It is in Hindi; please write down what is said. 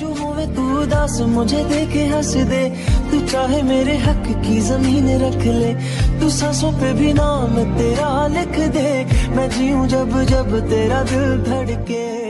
जो होवे तू उदास, मुझे देखे हंस दे। तू चाहे मेरे हक की ज़मीन रख ले। तू सांसों पे भी नाम तेरा लिख दे। मैं जीऊं जब जब तेरा दिल धड़के।